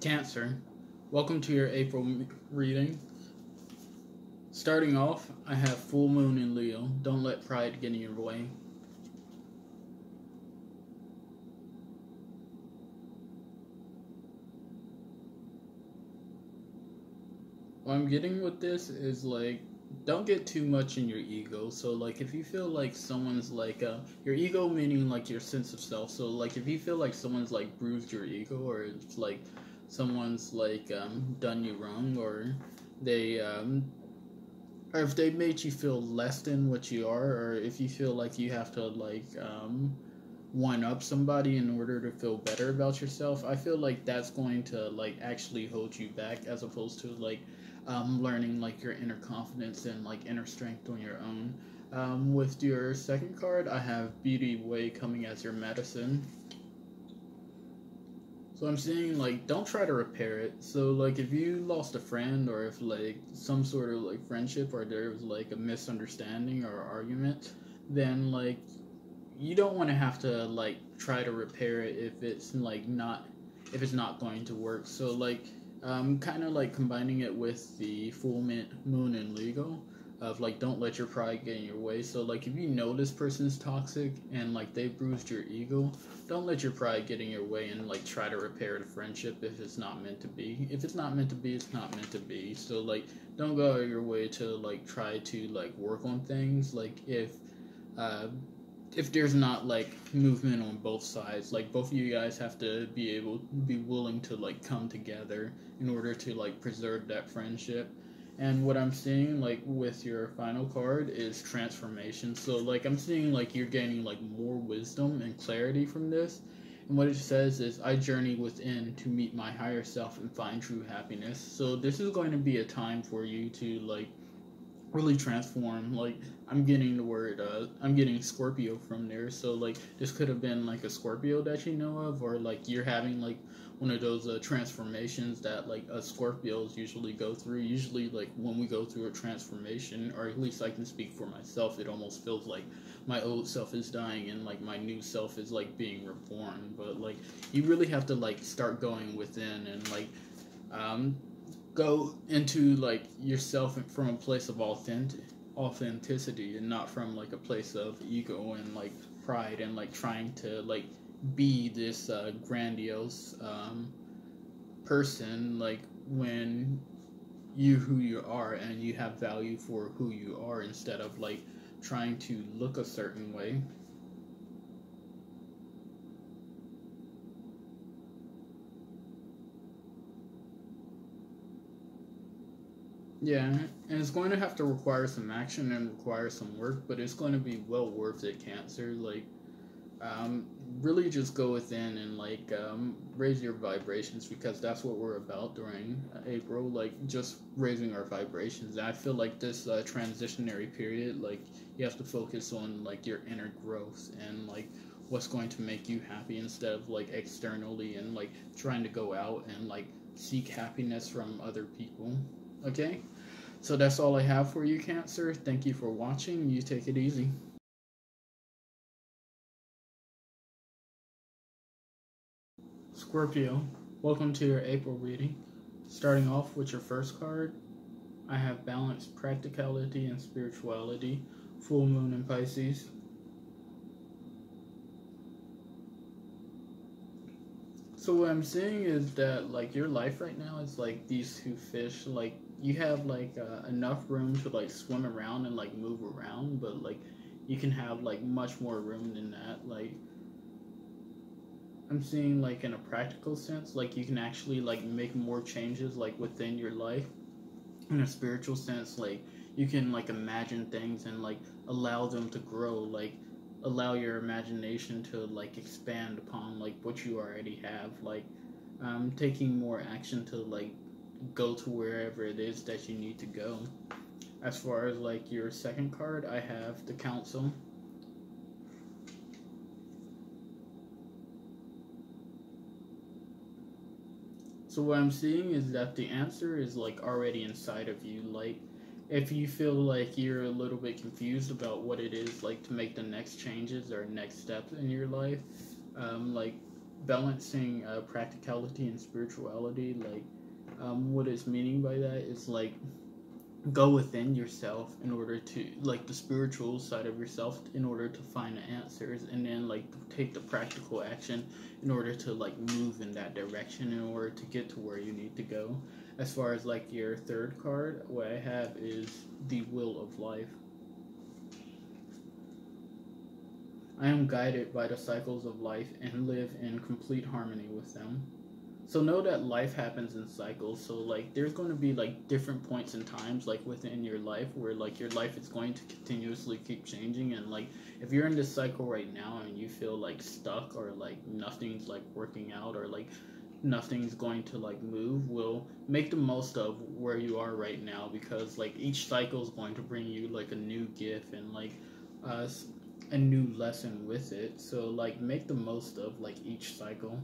Cancer, welcome to your April reading. Starting off, I have Full Moon in Leo. Don't let pride get in your way. What I'm getting with this is like don't get too much in your ego. So like if you feel like someone's like uh your ego meaning like your sense of self. So like if you feel like someone's like bruised your ego or it's like someone's like um, done you wrong or they um, or if they made you feel less than what you are or if you feel like you have to like um, one up somebody in order to feel better about yourself i feel like that's going to like actually hold you back as opposed to like um, learning like your inner confidence and like inner strength on your own. Um, with your second card i have beauty way coming as your medicine so I'm saying like don't try to repair it. So like if you lost a friend or if like some sort of like friendship or there was like a misunderstanding or argument, then like you don't want to have to like try to repair it if it's like not if it's not going to work. So like um kind of like combining it with the full moon in Leo of like don't let your pride get in your way. So like if you know this person's toxic and like they bruised your ego, don't let your pride get in your way and like try to repair the friendship if it's not meant to be. If it's not meant to be, it's not meant to be. So like don't go out of your way to like try to like work on things. Like if uh if there's not like movement on both sides, like both of you guys have to be able be willing to like come together in order to like preserve that friendship and what I'm seeing like with your final card is transformation. So like I'm seeing like you're gaining like more wisdom and clarity from this. And what it says is I journey within to meet my higher self and find true happiness. So this is going to be a time for you to like really transform. Like I'm getting the word uh I'm getting Scorpio from there. So like this could have been like a Scorpio that you know of or like you're having like one of those uh, transformations that like us Scorpios usually go through. Usually, like when we go through a transformation, or at least I can speak for myself, it almost feels like my old self is dying and like my new self is like being reborn. But like you really have to like start going within and like um, go into like yourself from a place of authentic authenticity and not from like a place of ego and like pride and like trying to like be this uh, grandiose um, person like when you who you are and you have value for who you are instead of like trying to look a certain way yeah and it's going to have to require some action and require some work but it's going to be well worth it cancer like um, really just go within and like um, raise your vibrations because that's what we're about during April, like just raising our vibrations. I feel like this uh, transitionary period, like you have to focus on like your inner growth and like what's going to make you happy instead of like externally and like trying to go out and like seek happiness from other people. Okay? So that's all I have for you, Cancer. Thank you for watching. You take it easy. Scorpio, welcome to your April reading. Starting off with your first card, I have balance, practicality, and spirituality. Full moon in Pisces. So what I'm seeing is that like your life right now is like these two fish. Like you have like uh, enough room to like swim around and like move around, but like you can have like much more room than that. Like I'm seeing like in a practical sense, like you can actually like make more changes like within your life. In a spiritual sense, like you can like imagine things and like allow them to grow, like allow your imagination to like expand upon like what you already have, like um, taking more action to like go to wherever it is that you need to go. As far as like your second card, I have the council. So what I'm seeing is that the answer is like already inside of you. Like if you feel like you're a little bit confused about what it is like to make the next changes or next steps in your life, um, like balancing uh, practicality and spirituality. Like, um, what it's meaning by that is like go within yourself in order to like the spiritual side of yourself in order to find the answers and then like take the practical action in order to like move in that direction in order to get to where you need to go. As far as like your third card what i have is the wheel of life. I am guided by the cycles of life and live in complete harmony with them so know that life happens in cycles. So like there's going to be like different points and times like within your life where like your life is going to continuously keep changing. And like if you're in this cycle right now and you feel like stuck or like nothing's like working out or like nothing's going to like move will make the most of where you are right now because like each cycle is going to bring you like a new gift and like uh, a new lesson with it. So like make the most of like each cycle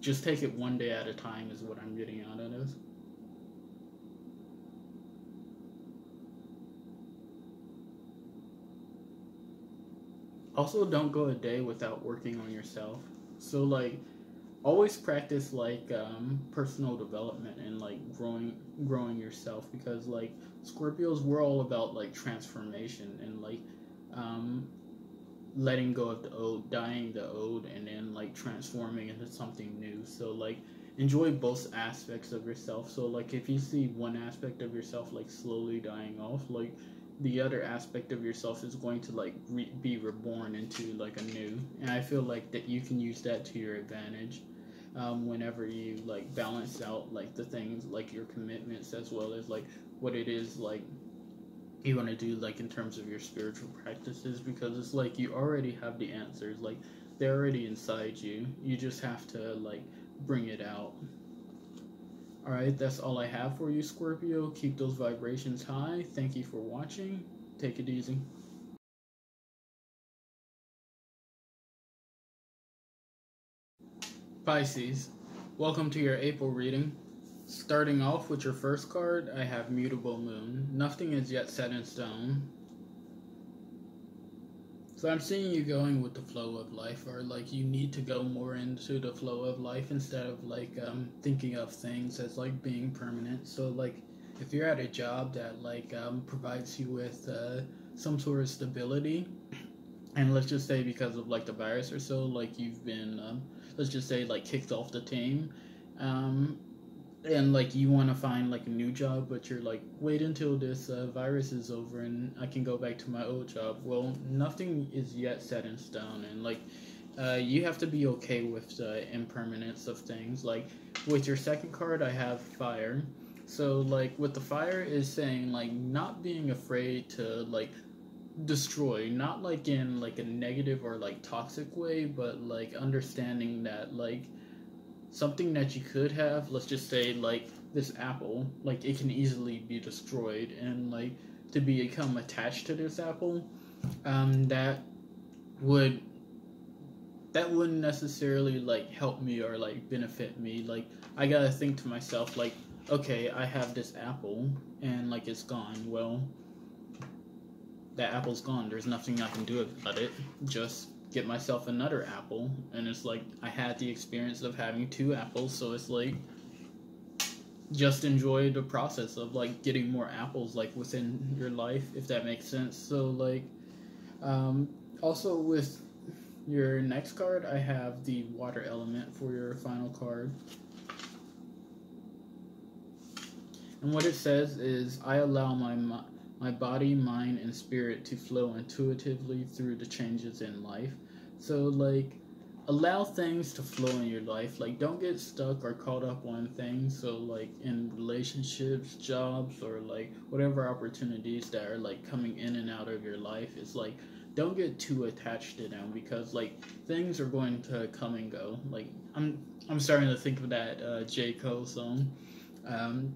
just take it one day at a time is what I'm getting out of this. Also, don't go a day without working on yourself. So, like, always practice like um, personal development and like growing, growing yourself because like Scorpios, we're all about like transformation and like um, letting go of the old, dying the old, and then like transforming into something new. So like enjoy both aspects of yourself. So like if you see one aspect of yourself like slowly dying off, like the other aspect of yourself is going to like re- be reborn into like a new. And I feel like that you can use that to your advantage. Um, whenever you like balance out like the things like your commitments as well as like what it is like you want to do like in terms of your spiritual practices? Because it's like you already have the answers like they're already inside you. You just have to like bring it out. All right that's all i have for you scorpio. Keep those vibrations high. Thank you for watching. Take it easy. Pisces welcome to your april reading Starting off with your first card, I have Mutable Moon. Nothing is yet set in stone. So I'm seeing you going with the flow of life, or like you need to go more into the flow of life instead of like um, thinking of things as like being permanent. So like if you're at a job that like um, provides you with uh, some sort of stability, and let's just say because of like the virus or so, like you've been, um, let's just say like kicked off the team, um, and like you want to find like a new job but you're like wait until this uh, virus is over and i can go back to my old job. Well nothing is yet set in stone and like uh, you have to be okay with the impermanence of things. Like with your second card i have fire. So like with the fire is saying like not being afraid to like destroy not like in like a negative or like toxic way but like understanding that like something that you could have, let's just say like this apple, like it can easily be destroyed and like to become attached to this apple, um, that would that wouldn't necessarily like help me or like benefit me. Like I gotta think to myself like, okay, I have this apple and like it's gone. Well, that apple's gone. There's nothing I can do about it. Just get myself another apple and it's like I had the experience of having two apples so it's like just enjoy the process of like getting more apples like within your life if that makes sense. So like um, also with your next card I have the water element for your final card. And what it says is I allow my my body, mind, and spirit to flow intuitively through the changes in life. So, like, allow things to flow in your life. Like, don't get stuck or caught up on things. So, like, in relationships, jobs, or like whatever opportunities that are like coming in and out of your life, it's like, don't get too attached to them because like things are going to come and go. Like I'm I'm starting to think of that uh, J Cole song, um,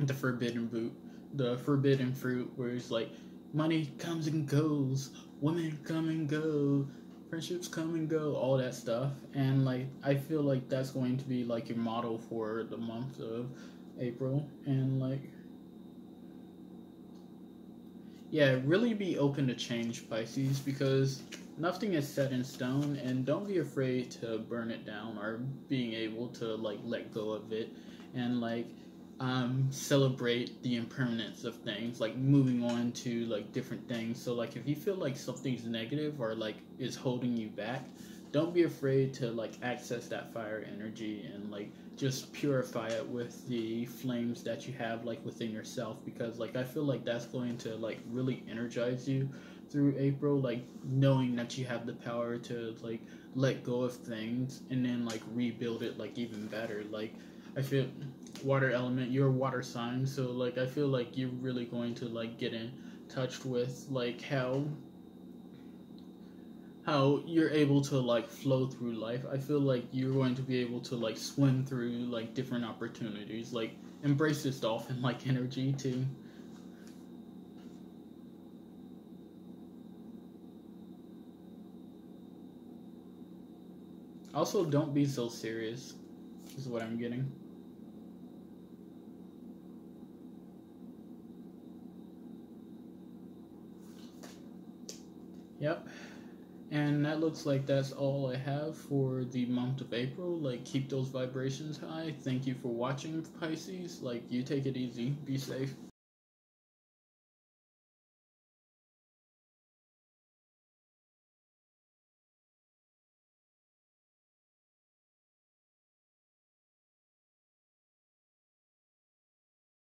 the Forbidden Boot the forbidden fruit where it's like money comes and goes, women come and go, friendships come and go, all that stuff. And like I feel like that's going to be like your motto for the month of April. And like yeah, really be open to change, Pisces, because nothing is set in stone, and don't be afraid to burn it down or being able to like let go of it, and like um, celebrate the impermanence of things, like moving on to like different things. So like if you feel like something's negative or like is holding you back, don't be afraid to like access that fire energy and like just purify it with the flames that you have like within yourself because like I feel like that's going to like really energize you through April like knowing that you have the power to like let go of things and then like rebuild it like even better like I feel water element you're a water sign so like I feel like you're really going to like get in touch with like how how you're able to like flow through life. I feel like you're going to be able to like swim through like different opportunities. Like embrace this dolphin like energy too. Also, don't be so serious. Is what I'm getting. Yep. And that looks like that's all I have for the month of April. Like, keep those vibrations high. Thank you for watching, Pisces. Like, you take it easy. Be safe.